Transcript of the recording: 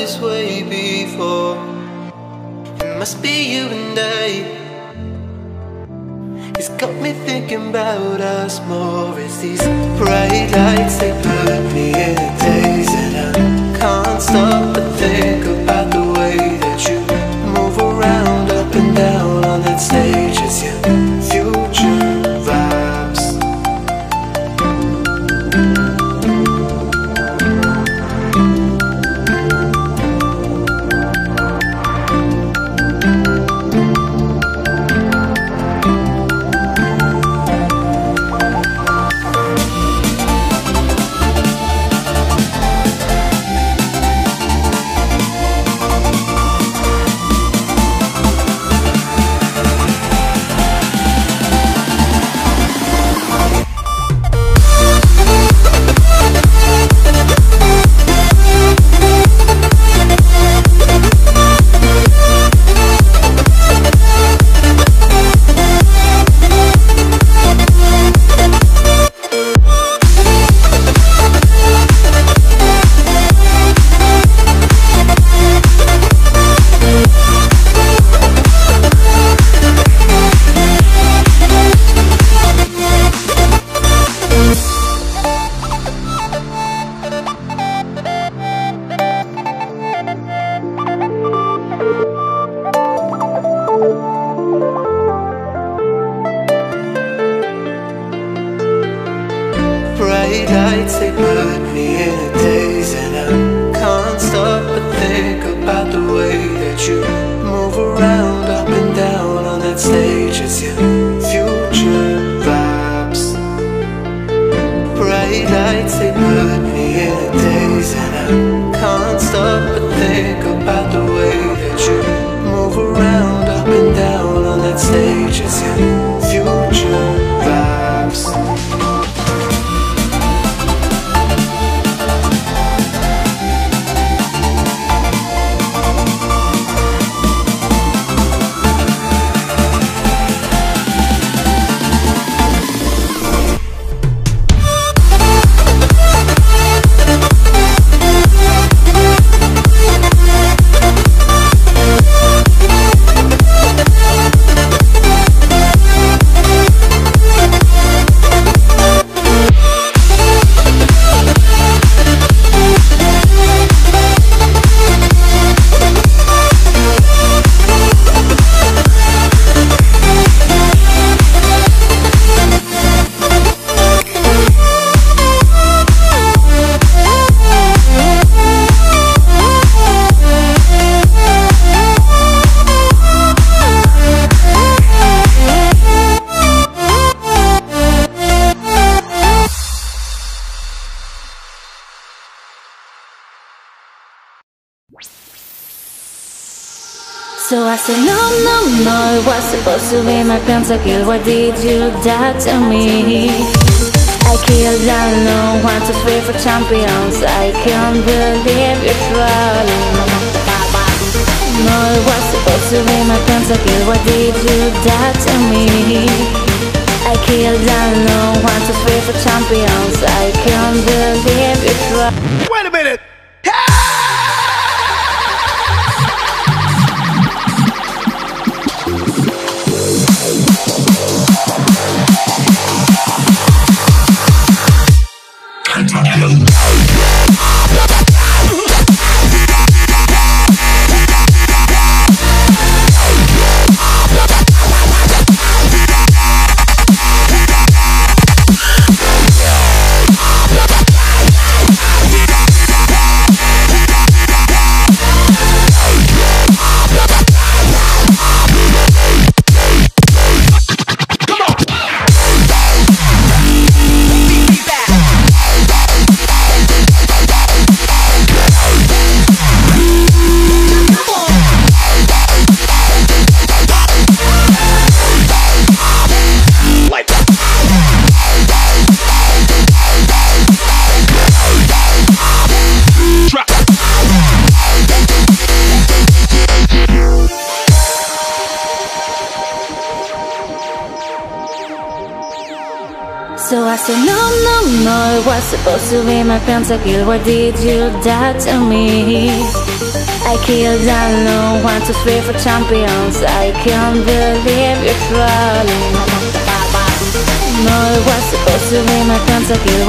this way before. It must be you and I. It's got me thinking about us more. It's these bright lights, they put me in a daze, and I can't stop. They put me in a daze and I can't stop but think about the way that you move around So I said, no, no, no, it was supposed to be my pentakill. Why did you die to me? I killed down one, two, three four champions. I can't believe you're trolling. No, it was supposed to be my pentakill. Why did you die to me? I killed down one, two, three four champions. I can't believe you're trolling. So I said, no, no, no, it was supposed to be my pentakill. Why did you die to me? I killed alone, one, two, three four champions I can't believe you're falling No, it was supposed to be my pentakill